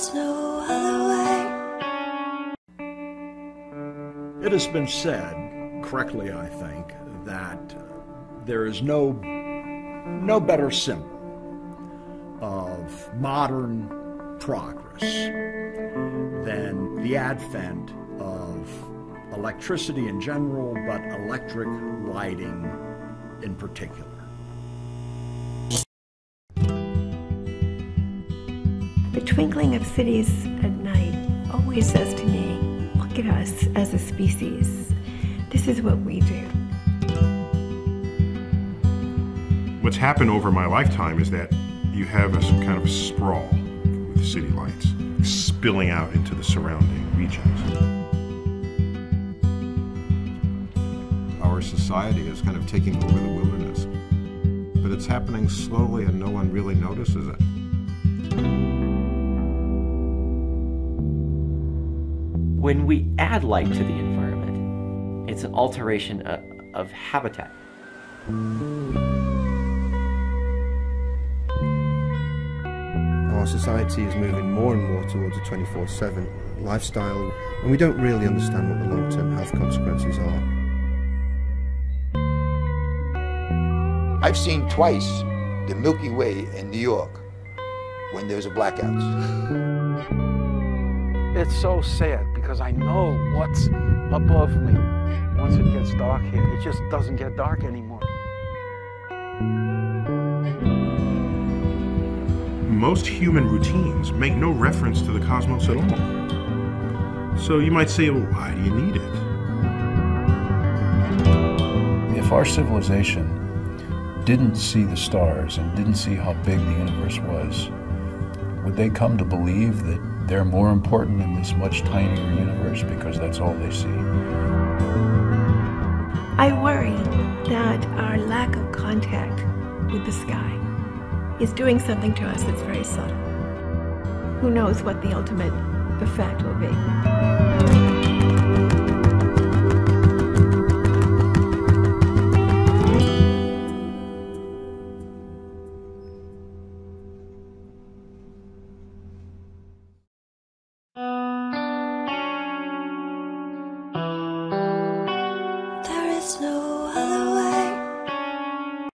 There's no other way. It has been said, correctly I think, that there is no, no better symbol of modern progress than the advent of electricity in general, but electric lighting in particular. Twinkling of cities at night always says to me, look at us as a species. This is what we do. What's happened over my lifetime is that you have a kind of sprawl with city lights spilling out into the surrounding regions. Our society is kind of taking over the wilderness, but it's happening slowly and no one really notices it. When we add light to the environment, it's an alteration of, of habitat. Our society is moving more and more towards a 24 7 lifestyle, and we don't really understand what the long term health consequences are. I've seen twice the Milky Way in New York when there's a blackout. It's so sad because I know what's above me. Once it gets dark here, it just doesn't get dark anymore. Most human routines make no reference to the cosmos at all. So you might say, well, why do you need it? If our civilization didn't see the stars and didn't see how big the universe was, would they come to believe that they're more important in this much tinier universe because that's all they see? I worry that our lack of contact with the sky is doing something to us that's very subtle. Who knows what the ultimate effect snow.